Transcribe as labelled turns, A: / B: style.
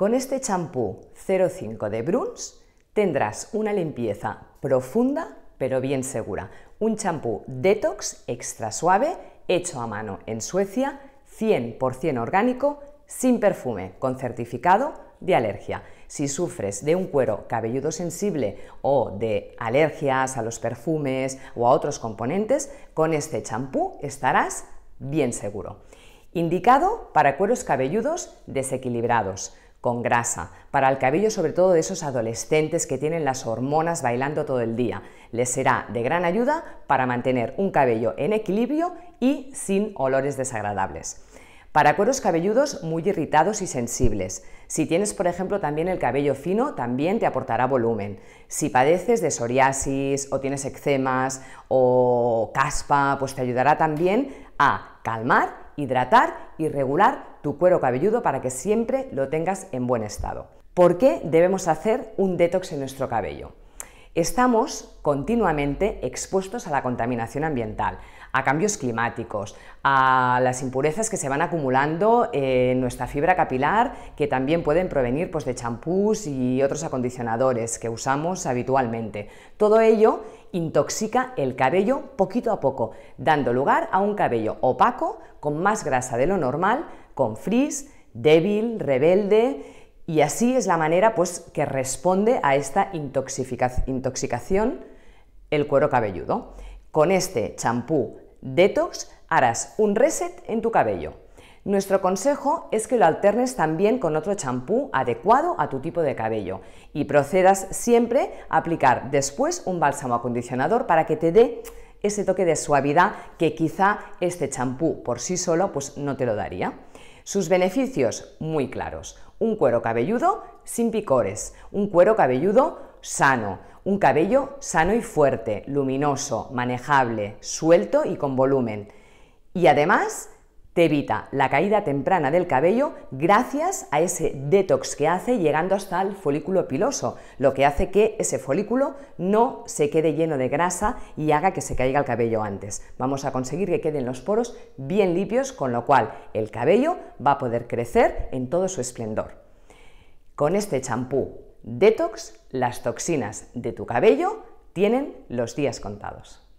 A: Con este champú 05 de Bruns tendrás una limpieza profunda pero bien segura. Un champú detox extra suave, hecho a mano en Suecia, 100% orgánico, sin perfume, con certificado de alergia. Si sufres de un cuero cabelludo sensible o de alergias a los perfumes o a otros componentes, con este champú estarás bien seguro. Indicado para cueros cabelludos desequilibrados, con grasa, para el cabello sobre todo de esos adolescentes que tienen las hormonas bailando todo el día. Les será de gran ayuda para mantener un cabello en equilibrio y sin olores desagradables. Para cueros cabelludos muy irritados y sensibles. Si tienes, por ejemplo, también el cabello fino, también te aportará volumen. Si padeces de psoriasis o tienes eczemas o caspa, pues te ayudará también a calmar, hidratar y regular tu cuero cabelludo para que siempre lo tengas en buen estado. ¿Por qué debemos hacer un detox en nuestro cabello? Estamos continuamente expuestos a la contaminación ambiental, a cambios climáticos, a las impurezas que se van acumulando en nuestra fibra capilar, que también pueden provenir pues, de champús y otros acondicionadores que usamos habitualmente. Todo ello intoxica el cabello poquito a poco, dando lugar a un cabello opaco, con más grasa de lo normal, con frizz, débil, rebelde, y así es la manera pues, que responde a esta intoxicación el cuero cabelludo. Con este champú Detox harás un reset en tu cabello. Nuestro consejo es que lo alternes también con otro champú adecuado a tu tipo de cabello y procedas siempre a aplicar después un bálsamo acondicionador para que te dé ese toque de suavidad que quizá este champú por sí solo pues no te lo daría. Sus beneficios muy claros. Un cuero cabelludo sin picores, un cuero cabelludo sano, un cabello sano y fuerte, luminoso, manejable, suelto y con volumen. Y además te evita la caída temprana del cabello gracias a ese detox que hace llegando hasta el folículo piloso, lo que hace que ese folículo no se quede lleno de grasa y haga que se caiga el cabello antes. Vamos a conseguir que queden los poros bien limpios, con lo cual el cabello va a poder crecer en todo su esplendor. Con este champú detox, las toxinas de tu cabello tienen los días contados.